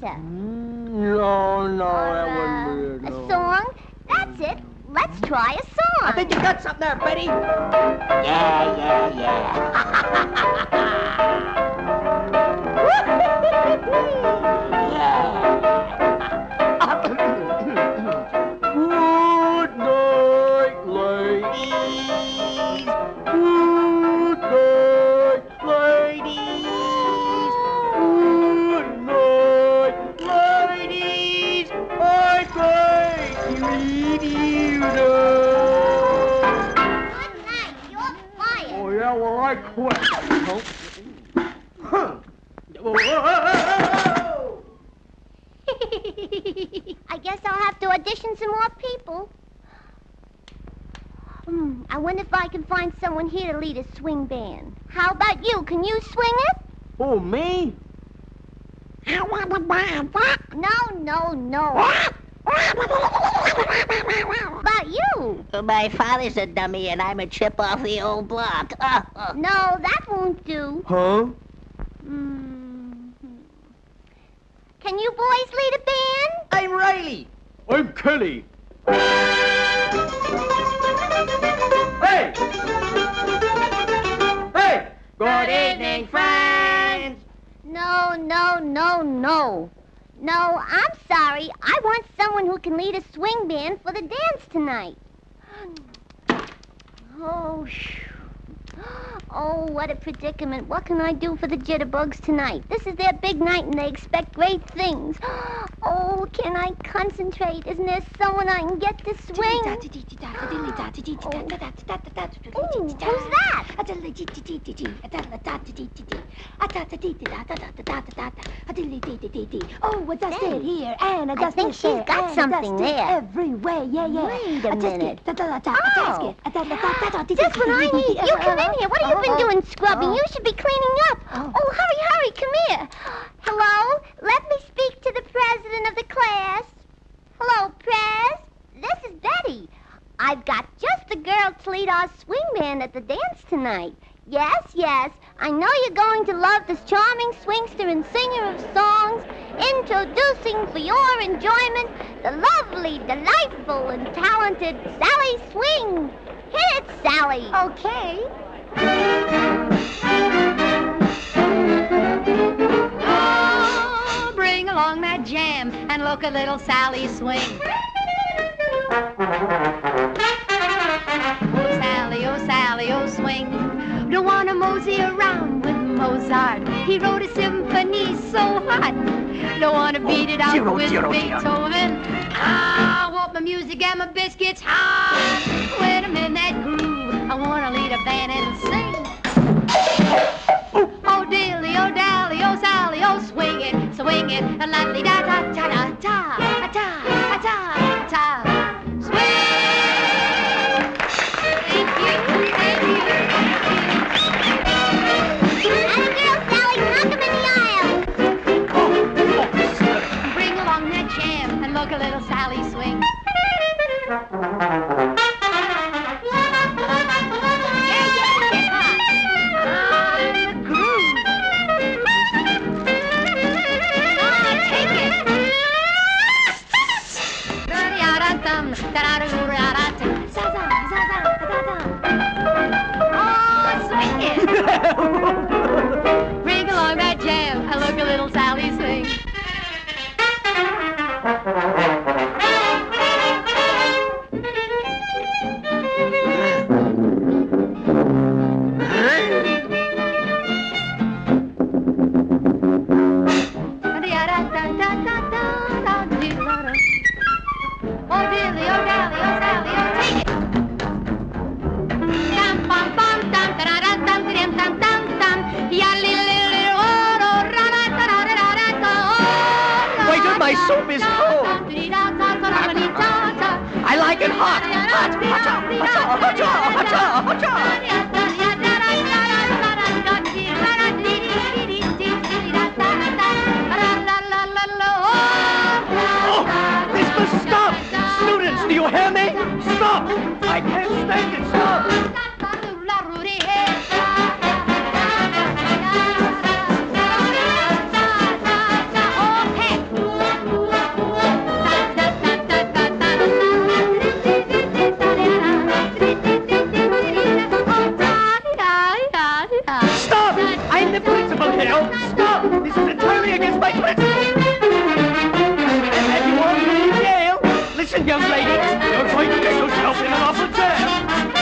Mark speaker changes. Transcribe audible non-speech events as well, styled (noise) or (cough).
Speaker 1: better.
Speaker 2: No, no, that
Speaker 1: Uh,
Speaker 2: wouldn't be it.
Speaker 1: a
Speaker 2: no.
Speaker 1: song? That's it. Let's try a song.
Speaker 3: I think you got something there, Betty.
Speaker 2: Yeah, yeah, yeah. (laughs) yeah, well, I quit. Huh. (laughs)
Speaker 1: I guess I'll have to audition some more people. Hmm, I wonder if I can find someone here to lead a swing band. How about you? Can you swing it?
Speaker 2: Oh, me? I wanna bop.
Speaker 1: No, no, no. About you?
Speaker 3: My father's a dummy and I'm a chip off the old block. (laughs)
Speaker 1: No, that won't do.
Speaker 2: Huh?
Speaker 1: Hmm. Can you boys lead a band?
Speaker 3: I'm Riley.
Speaker 2: I'm Kelly. Hey! Hey!
Speaker 3: Good evening, friends.
Speaker 1: No, no, no, no. No, I'm sorry. I want someone who can lead a swing band for the dance tonight. Oh. Oh, what a predicament. What can I do for the jitterbugs tonight? This is their big night and they expect great things. (gasps) Oh, can I concentrate? Isn't there someone I can get to swing? Oh, Ooh, who's that?
Speaker 4: Oh, I just
Speaker 1: Hey,
Speaker 4: here and I
Speaker 1: I think she's
Speaker 4: there
Speaker 1: got something
Speaker 4: dust
Speaker 1: there.
Speaker 4: everywhere. Yeah, yeah.
Speaker 1: Wait a minute. Oh.
Speaker 4: Just
Speaker 1: what I need. You come in here. What have you been
Speaker 4: Oh,
Speaker 1: doing scrubbing?
Speaker 4: oh.
Speaker 1: You should be cleaning up.
Speaker 4: Oh.
Speaker 1: Oh, hurry, hurry, come here. Hello? Let me speak to the president of the class. Hello, Prez. This is Betty. I've got just the girl to lead our swing band at the dance tonight. Yes, yes. I know you're going to love this charming swingster and singer of songs. Introducing for your enjoyment the lovely, delightful, and talented Sally Swing. Hit it, Sally.
Speaker 4: Okay.
Speaker 5: Oh, bring along that jam and look at little Sally swing. Oh, Sally, oh, Sally, oh, swing. Don't wanna mosey around with Mozart. He wrote a symphony so hot. Don't wanna beat it oh, out
Speaker 3: Zero,
Speaker 5: with
Speaker 3: zero, zero.
Speaker 5: Beethoven. Ah, I want my music and my biscuits hot. When I'm in that wanna lead a band and sing. Oh dilly, oh dally, oh Sally, oh swing it, swing it, a la di da da da da Da-da-da-dum, da-da-da-da-da-dum. Za-za, za-za, da-da-da. Oh, swing it. Bring along that jam and look a little Sally swing. Oh, oh,
Speaker 3: Wait till my
Speaker 5: da,
Speaker 3: soup is
Speaker 5: da,
Speaker 3: cold.
Speaker 5: da, di, da, da, da, da, di, da, da.
Speaker 3: I like it hot. Hot, hot, hot, hot, hot, hot, hot.
Speaker 2: young lady. You're going to get yourself in an awful jam.